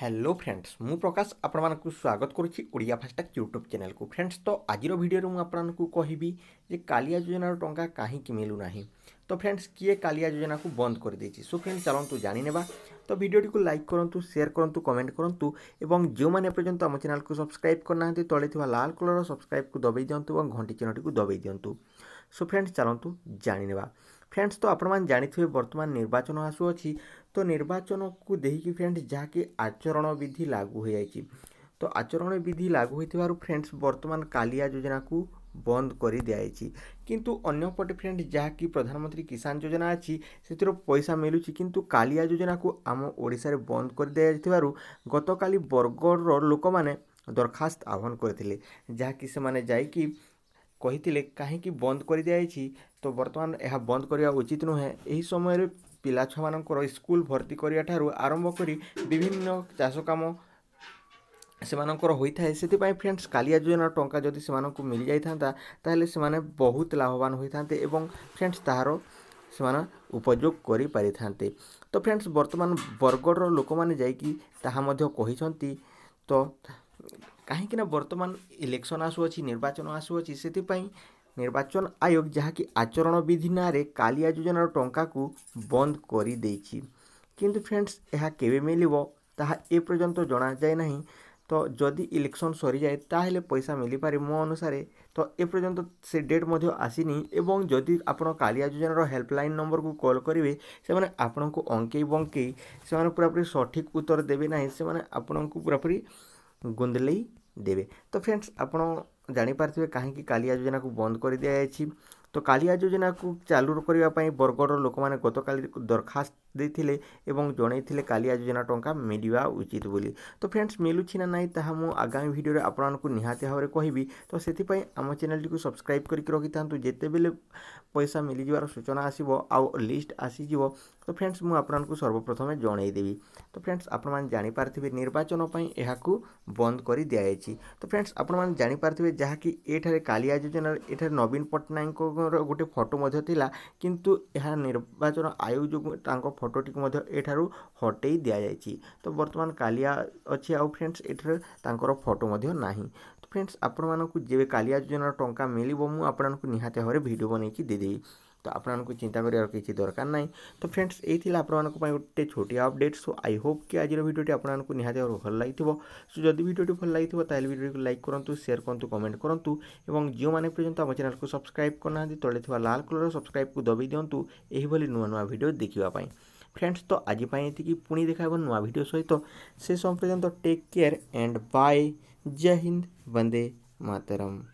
hello friends মু প্রকাশ আপনার স্বাগত করছি ওড়িয়া ফাস্টাগ ইউট্যুব চ্যানেল কু ফ্রেন্ডস তো আজির ভিডিওরে মু আপনার কহবি যে কালিয়া যোজনার টঙ্কা কাহিকি মিলু না তো ফ্রেন্ডস কিয়ে কালিয়া যোজনা কু বন্ধ করে দিয়েছি সো ফ্রেন্ডস চলতু জানি নেবা তো ভিডিওটি লাইক করতু সেয়ার করতু কমেন্ট করতু এবং যে এপর্যন্ত আমার চ্যানেল কু সবসক্রাইব করনা তলে থাকা লাল কলর সবসক্রাইব কু দবাই দিও এবং ঘন্টি চিহ্নটি দবাই দিও সো ফ্রেন্ডস চলতু জানি নেবা ফ্রেন্ডস তো আপনার জাঁথে বর্তমান নির্বাচন আসুছি ତ ନିର୍ବାଚନକୁ ଦେଇକି ଫ୍ରେଣ୍ଡସ୍ ଯାହାକି ଆଚରଣ ବିଧି ଲାଗୁ ହୋଇଯାଇଛି ତ ଆଚରଣ ବିଧି ଲାଗୁ ହୋଇଥିବାରୁ ଫ୍ରେଣ୍ଡସ୍ ବର୍ତ୍ତମାନ କାଲିଆ ଯୋଜନାକୁ ବନ୍ଦ କରି ଦିଆଯାଇଛି କିନ୍ତୁ ଅନ୍ୟପଟେ ଫ୍ରେଣ୍ଡ ଯାହାକି ପ୍ରଧାନମନ୍ତ୍ରୀ କିଷାନ ଯୋଜନା ଅଛି ସେଥିରୁ ପଇସା ମିଳୁଛି କିନ୍ତୁ କାଳିଆ ଯୋଜନାକୁ ଆମ ଓଡ଼ିଶାରେ ବନ୍ଦ କରି ଦିଆଯାଇଥିବାରୁ ଗତକାଲି ବରଗଡ଼ର ଲୋକମାନେ ଦରଖାସ୍ତ ଆହ୍ୱାନ କରିଥିଲେ ଯାହାକି ସେମାନେ ଯାଇକି କହିଥିଲେ କାହିଁକି ବନ୍ଦ କରି ଦିଆଯାଇଛି ତ ବର୍ତ୍ତମାନ ଏହା ବନ୍ଦ କରିବା ଉଚିତ ନୁହେଁ ଏହି ସମୟରେ ପିଲାଛୁଆମାନଙ୍କର ସ୍କୁଲ ଭର୍ତ୍ତି କରିବା ଠାରୁ ଆରମ୍ଭ କରି ବିଭିନ୍ନ ଚାଷ କାମ ସେମାନଙ୍କର ହୋଇଥାଏ ସେଥିପାଇଁ ଫ୍ରେଣ୍ଡସ୍ କାଳିଆ ଯୋଜନାର ଟଙ୍କା ଯଦି ସେମାନଙ୍କୁ ମିଳିଯାଇଥାନ୍ତା ତାହେଲେ ସେମାନେ ବହୁତ ଲାଭବାନ ହୋଇଥାନ୍ତେ ଏବଂ ଫ୍ରେଣ୍ଡସ୍ ତାହାର ସେମାନେ ଉପଯୋଗ କରିପାରିଥାନ୍ତେ ତ ଫ୍ରେଣ୍ଡସ୍ ବର୍ତ୍ତମାନ ବରଗଡ଼ର ଲୋକମାନେ ଯାଇକି ତାହା ମଧ୍ୟ କହିଛନ୍ତି ତ କାହିଁକିନା ବର୍ତ୍ତମାନ ଇଲେକ୍ସନ୍ ଆସୁଅଛି ନିର୍ବାଚନ ଆସୁଅଛି ସେଥିପାଇଁ ନିର୍ବାଚନ ଆୟୋଗ ଯାହାକି ଆଚରଣ ବିଧି ନାଁରେ କାଳିଆ ଯୋଜନାର ଟଙ୍କାକୁ ବନ୍ଦ କରିଦେଇଛି କିନ୍ତୁ ଫ୍ରେଣ୍ଡସ୍ ଏହା କେବେ ମିଳିବ ତାହା ଏପର୍ଯ୍ୟନ୍ତ ଜଣାଯାଏ ନାହିଁ ତ ଯଦି ଇଲେକ୍ସନ୍ ସରିଯାଏ ତାହେଲେ ପଇସା ମିଳିପାରେ ମୋ ଅନୁସାରେ ତ ଏପର୍ଯ୍ୟନ୍ତ ସେ ଡେଟ୍ ମଧ୍ୟ ଆସିନି ଏବଂ ଯଦି ଆପଣ କାଳିଆ ଯୋଜନାର ହେଲ୍ପଲାଇନ୍ ନମ୍ବରକୁ କଲ୍ କରିବେ ସେମାନେ ଆପଣଙ୍କୁ ଅଙ୍କେଇ ବଙ୍କେଇ ସେମାନେ ପୁରାପୁରି ସଠିକ୍ ଉତ୍ତର ଦେବେ ନାହିଁ ସେମାନେ ଆପଣଙ୍କୁ ପୁରାପୁରି ଗୁନ୍ଦଲେଇ ଦେବେ ତ ଫ୍ରେଣ୍ଡସ୍ ଆପଣ ଜାଣିପାରୁଥିବେ କାହିଁକି କାଳିଆ ଯୋଜନାକୁ ବନ୍ଦ କରିଦିଆଯାଇଛି ତ କାଳିଆ ଯୋଜନାକୁ ଚାଲୁ କରିବା ପାଇଁ ବରଗଡ଼ର ଲୋକମାନେ ଗତକାଲି ଦରଖାସ୍ତ ଦେଇଥିଲେ ଏବଂ ଜଣାଇଥିଲେ କାଳିଆ ଯୋଜନା ଟଙ୍କା ମିଳିବା ଉଚିତ ବୋଲି ତ ଫ୍ରେଣ୍ଡସ୍ ମିଳୁଛି ନା ନାହିଁ ତାହା ମୁଁ ଆଗାମୀ ଭିଡ଼ିଓରେ ଆପଣମାନଙ୍କୁ ନିହାତି ଭାବରେ କହିବି ତ ସେଥିପାଇଁ ଆମ ଚ୍ୟାନେଲ୍ଟିକୁ ସବସ୍କ୍ରାଇବ୍ କରିକି ରଖିଥାନ୍ତୁ ଯେତେବେଳେ ପଇସା ମିଳିଯିବାର ସୂଚନା ଆସିବ ଆଉ ଲିଷ୍ଟ ଆସିଯିବ ତ ଫ୍ରେଣ୍ଡସ୍ ମୁଁ ଆପଣଙ୍କୁ ସର୍ବପ୍ରଥମେ ଜଣାଇଦେବି ତ ଫ୍ରେଣ୍ଡସ୍ ଆପଣମାନେ ଜାଣିପାରିଥିବେ ନିର୍ବାଚନ ପାଇଁ ଏହାକୁ ବନ୍ଦ କରି ଦିଆଯାଇଛି ତ ଫ୍ରେଣ୍ଡସ୍ ଆପଣମାନେ ଜାଣିପାରିଥିବେ ଯାହାକି ଏଠାରେ କାଳିଆ ଯୋଜନାରେ ଏଠାରେ ନବୀନ ପଟ୍ଟନାୟକଙ୍କ ନିର୍ବାଚନର ଗୋଟେ ଫଟୋ ମଧ୍ୟ ଥିଲା କିନ୍ତୁ ଏହା ନିର୍ବାଚନ ଆୟୋଗ ଯୋଗୁଁ ତାଙ୍କ ଫଟୋଟିକୁ ମଧ୍ୟ ଏଠାରୁ ହଟେଇ ଦିଆଯାଇଛି ତ ବର୍ତ୍ତମାନ କାଲିଆ ଅଛି ଆଉ ଫ୍ରେଣ୍ଡସ୍ ଏଠାରେ ତାଙ୍କର ଫଟୋ ମଧ୍ୟ ନାହିଁ ତ ଫ୍ରେଣ୍ଡସ୍ ଆପଣମାନଙ୍କୁ ଯେବେ କାଲିଆ ଯୋଜନାର ଟଙ୍କା ମିଳିବ ମୁଁ ଆପଣଙ୍କୁ ନିହାତି ଭାବରେ ଭିଡ଼ିଓ ବନେଇକି ଦେଇଦେବି তো আপনার চিন্তা করার কিছু দরকার না তো ফ্রেন্ডস এই আপনার গোটে ছোটিয়া অপডেট সো আই হোপ কি আজর ভিডিওটি আপনার নিহতি ভাবে ভাল লাগি সো যদি ভিডিওটি ভাল লাগি তাহলে ভিডিওটি লাইক করতু সেয়ার করতু কমেন্ট করতু এবং যে পর্যন্ত আমার চ্যানেলকে সবসক্রাইব করে না তলে থাকা লাল কলর সবসক্রাইবকু দবাই দিও এইভাবে নূয়া নূয়া ভিডিও দেখা ফ্রেন্ডস তো আজপাই এটি পুঁ দেখা হব নূয়া ভিডিও সহ সে সময় পর্যন্ত take care and bye Joy Hind Vande Mataram